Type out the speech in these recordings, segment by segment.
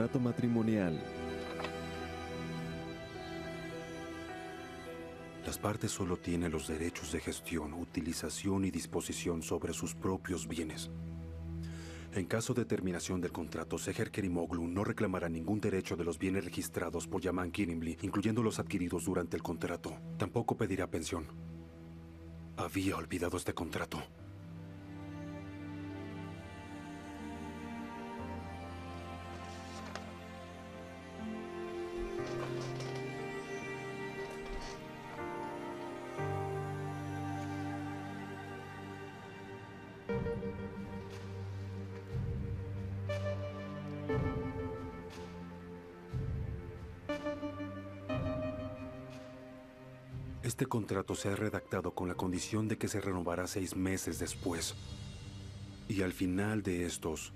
Contrato matrimonial. Las partes solo tienen los derechos de gestión, utilización y disposición sobre sus propios bienes. En caso de terminación del contrato, Seher Kerimoglu no reclamará ningún derecho de los bienes registrados por Yaman Kirimli, incluyendo los adquiridos durante el contrato. Tampoco pedirá pensión. Había olvidado este contrato. Este contrato se ha redactado con la condición de que se renovará seis meses después. Y al final de estos...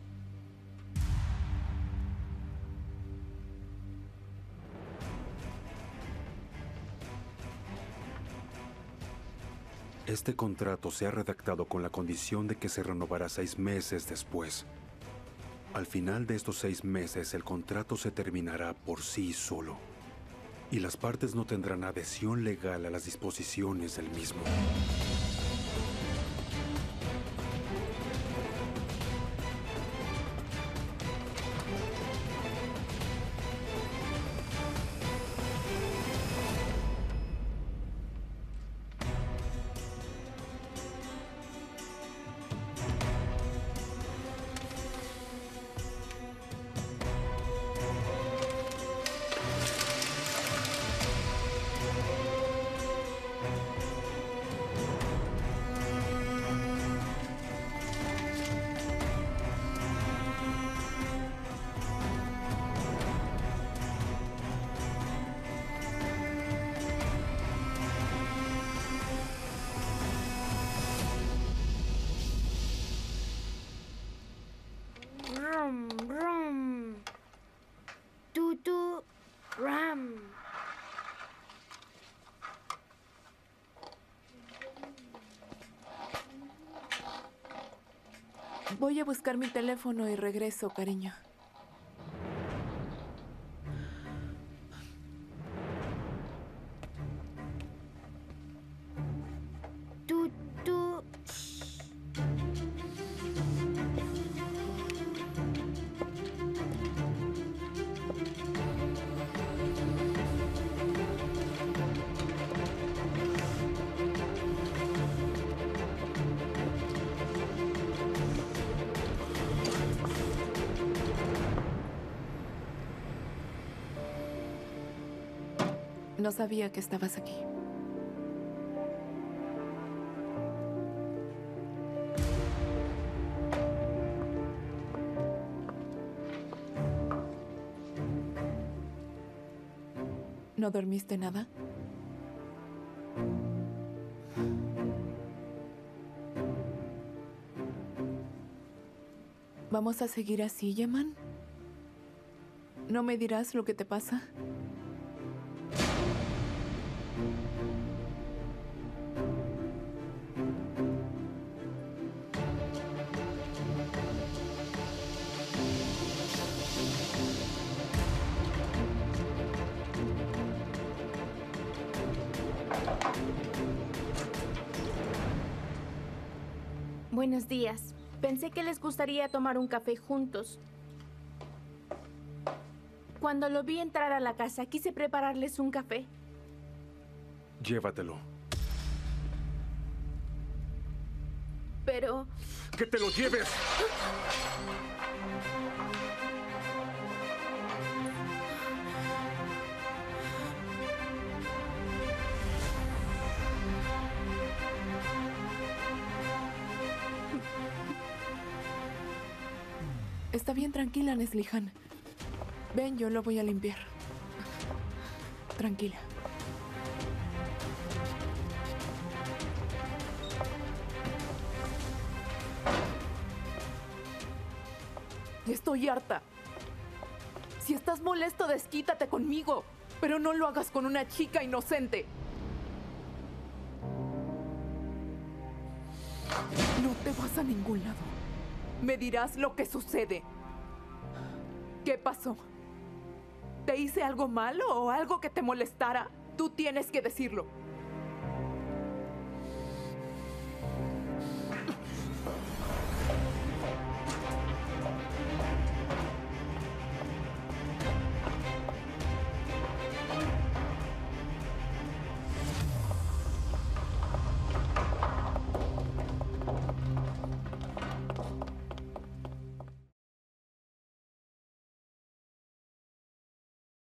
Este contrato se ha redactado con la condición de que se renovará seis meses después. Al final de estos seis meses, el contrato se terminará por sí solo y las partes no tendrán adhesión legal a las disposiciones del mismo. Voy a buscar mi teléfono y regreso, cariño. No sabía que estabas aquí. ¿No dormiste nada? ¿Vamos a seguir así, Yaman? ¿No me dirás lo que te pasa? Buenos días. Pensé que les gustaría tomar un café juntos. Cuando lo vi entrar a la casa, quise prepararles un café. Llévatelo. Pero ¡Que te lo lleves! Está bien, tranquila, Neslihan. Ven, yo lo voy a limpiar. Tranquila. Estoy harta. Si estás molesto, desquítate conmigo. Pero no lo hagas con una chica inocente. No te vas a ningún lado. Me dirás lo que sucede. ¿Qué pasó? ¿Te hice algo malo o algo que te molestara? Tú tienes que decirlo.